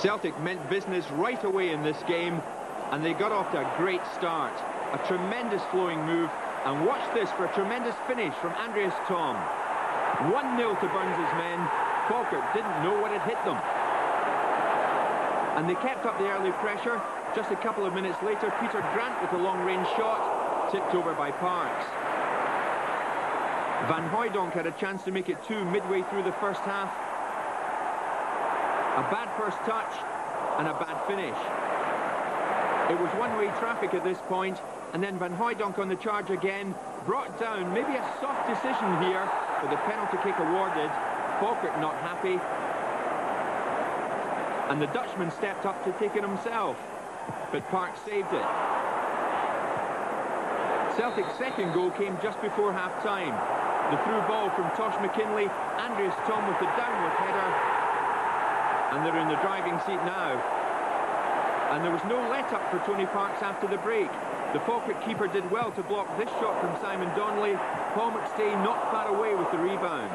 Celtic meant business right away in this game, and they got off to a great start. A tremendous flowing move, and watch this for a tremendous finish from Andreas Thom. 1-0 to Burns' men. Falkirk didn't know what had hit them. And they kept up the early pressure. Just a couple of minutes later, Peter Grant with a long-range shot, tipped over by Parks. Van Hooijdonk had a chance to make it two midway through the first half. A bad first touch and a bad finish. It was one-way traffic at this point, and then Van Hooijdonk on the charge again, brought down, maybe a soft decision here, with the penalty kick awarded. Falkirk not happy. And the Dutchman stepped up to take it himself, but Park saved it. Celtic's second goal came just before half-time. The through ball from Tosh McKinlay, Andreas Thom with the downward header, and they're in the driving seat now. And there was no let-up for Tony Parks after the break. The Falkirk keeper did well to block this shot from Simon Donnelly. Paul McStay not far away with the rebound.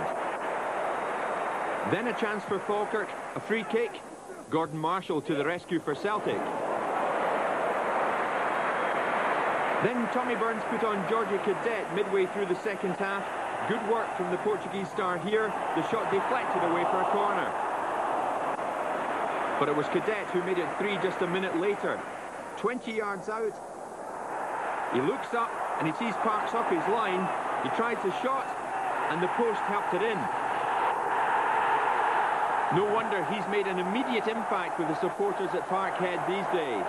Then a chance for Falkirk, a free kick. Gordon Marshall to the rescue for Celtic. Then Tommy Burns put on Jorge Cadete midway through the second half. Good work from the Portuguese star here. The shot deflected away for a corner. But it was Cadete who made it three just a minute later. 20 yards out. He looks up and he sees Parks off his line. He tries the shot and the post helped it in. No wonder he's made an immediate impact with the supporters at Parkhead these days.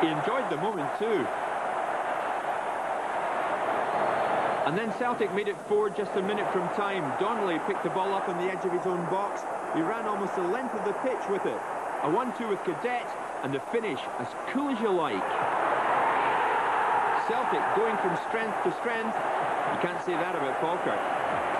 He enjoyed the moment too. And then Celtic made it four just a minute from time. Donnelly picked the ball up on the edge of his own box. He ran almost the length of the pitch with it. A 1-2 with Cadete, and the finish as cool as you like. Celtic going from strength to strength. You can't say that about Falkirk.